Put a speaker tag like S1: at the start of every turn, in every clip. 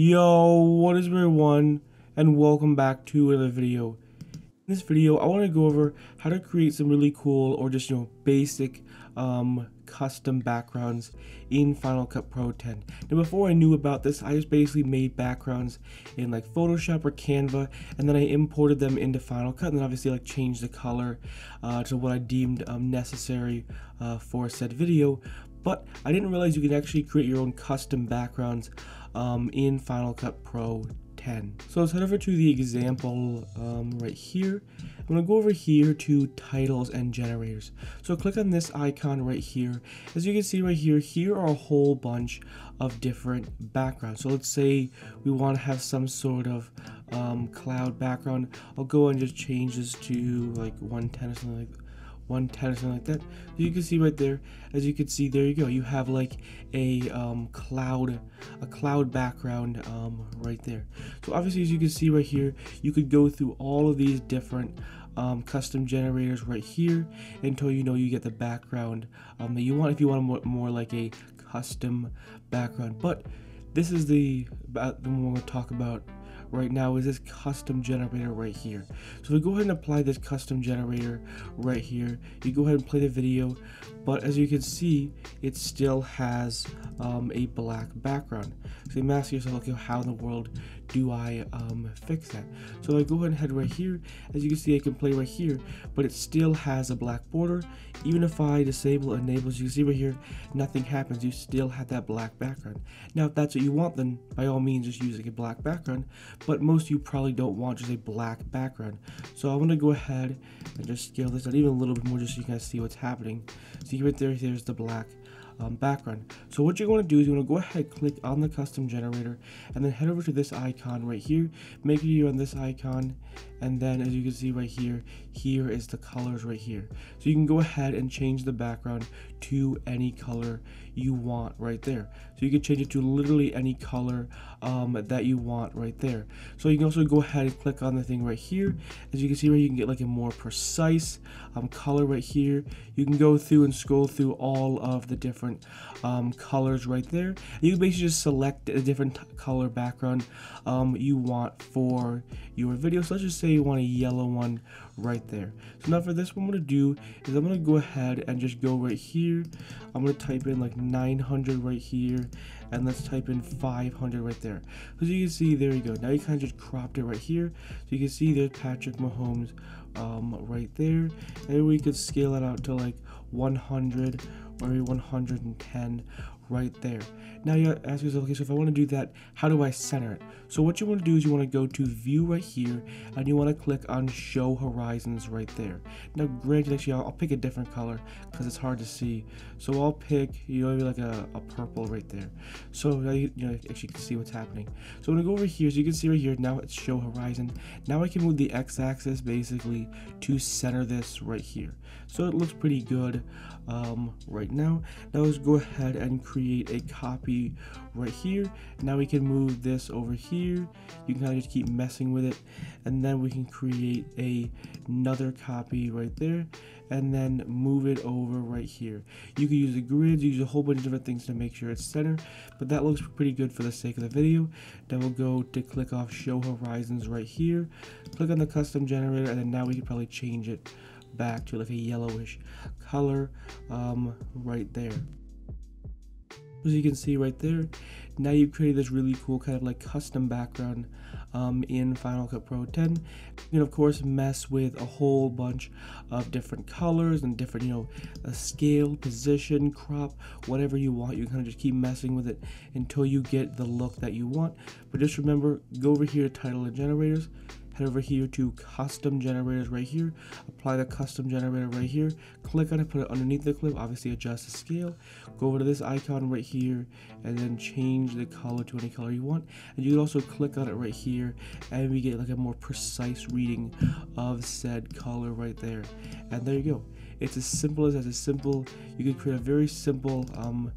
S1: Yo, what is everyone, and welcome back to another video. In this video, I want to go over how to create some really cool or just, you know, basic um, custom backgrounds in Final Cut Pro 10. Now, before I knew about this, I just basically made backgrounds in like Photoshop or Canva, and then I imported them into Final Cut, and then obviously like changed the color uh, to what I deemed um, necessary uh, for said video. But I didn't realize you could actually create your own custom backgrounds um, in Final Cut Pro 10. So let's head over to the example um, right here. I'm to go over here to titles and generators. So click on this icon right here. As you can see right here, here are a whole bunch of different backgrounds. So let's say we want to have some sort of um, cloud background. I'll go and just change this to like 110 or something like that 110 or something like that. You can see right there, as you can see, there you go. You have like a um, cloud, a cloud background um, right there. So obviously, as you can see right here, you could go through all of these different um, custom generators right here until you know you get the background um, that you want. If you want more, more like a custom background, but this is the about the one we're going to talk about right now is this custom generator right here. So we go ahead and apply this custom generator right here. You go ahead and play the video, but as you can see, it still has um, a black background. So you ask yourself, okay, how in the world do I um, fix that? So I go ahead and head right here. As you can see, I can play right here, but it still has a black border. Even if I disable enable, you can see right here, nothing happens. You still have that black background. Now, if that's what you want, then by all means, just use like a black background. But most of you probably don't want just a black background. So I'm gonna go ahead and just scale this out even a little bit more just so you guys see what's happening. See right there, there's the black um, background. So what you're going to do is you're going to go ahead, click on the custom generator, and then head over to this icon right here. Make sure you're on this icon, and then as you can see right here, here is the colors right here. So you can go ahead and change the background to any color you want right there. So you can change it to literally any color um, that you want right there. So you can also go ahead and click on the thing right here. As you can see where you can get like a more precise um, color right here. You can go through and scroll through all of the different um, colors right there. You can basically just select a different color background um, you want for your video. So let's just say you want a yellow one right there. So now for this, what I'm to do is I'm to go ahead and just go right here. I'm to type in like 900 right here and let's type in 500 right there. So as you can see, there you go. Now you kind of just cropped it right here. So you can see there's Patrick Mahomes um, right there. And we could scale it out to like 100 or 110 right there. Now you ask yourself, okay, so if I want to do that, how do I center it? So what you want to do is you want to go to view right here and you want to click on show horizons right there. Now granted, actually I'll, I'll pick a different color because it's hard to see. So I'll pick, you know, maybe like a, a purple right there. So now you, you know, actually can see what's happening. So when I go over here, so you can see right here, now it's show horizon. Now I can move the x-axis basically to center this right here. So it looks pretty good um, right now. Now let's go ahead and create a copy right here. Now we can move this over here. You can kind of just keep messing with it. And then we can create a, another copy right there and then move it over right here. You can use the grids, use a whole bunch of different things to make sure it's center, but that looks pretty good for the sake of the video. Then we'll go to click off show horizons right here, click on the custom generator, and then now we can probably change it back to like a yellowish color um, right there. As you can see right there, now you've created this really cool kind of like custom background um, in Final Cut Pro 10. You can of course mess with a whole bunch of different colors and different, you know, a scale, position, crop, whatever you want. You kind of just keep messing with it until you get the look that you want. But just remember, go over here to title and generators, head over here to custom generators right here. Apply the custom generator right here. Click on it put it underneath the clip. Obviously adjust the scale. Go over to this icon right here and then change the color to any color you want. And you can also click on it right here and we get like a more precise reading of said color right there. And there you go It's as simple as as simple. You can create a very simple um,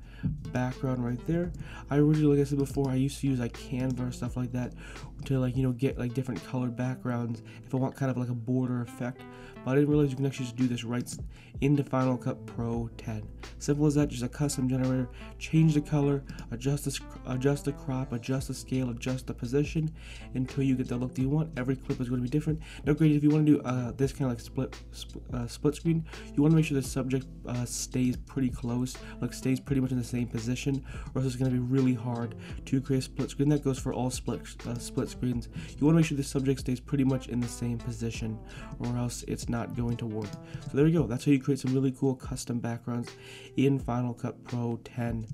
S1: background right there. I originally, like I said before, I used to use like Canva or stuff like that to like you know get like different colored backgrounds if I want kind of like a border effect. But I didn't realize you can actually just do this right into Final Cut Pro 10. Simple as that, just a custom generator. Change the color, adjust the adjust the crop, adjust the scale, adjust the position until you get the look that you want. Every clip is going to be different. Now, great if you want to do uh, this kind of like split sp uh, split screen, you want to make sure the subject uh, stays pretty close, like stays pretty much in the same position, or else it's going to be really hard to create a split screen. That goes for all split uh, split screens. You want to make sure the subject stays pretty much in the same position, or else it's not going to work. So there we go. That's how you create some really cool custom backgrounds in Final Cut Pro 10.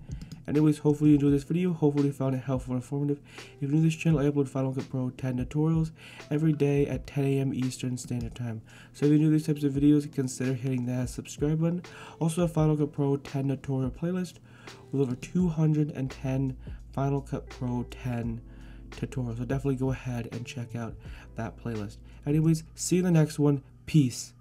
S1: Anyways, hopefully you enjoyed this video. Hopefully you found it helpful and informative. If you're new to this channel, I upload Final Cut Pro 10 tutorials every day at 10 a.m. Eastern Standard Time. So if you do these types of videos, consider hitting that subscribe button. Also, a Final Cut Pro 10 tutorial playlist with over 210 Final Cut Pro 10 tutorials. So definitely go ahead and check out that playlist. Anyways, see you in the next one. Peace.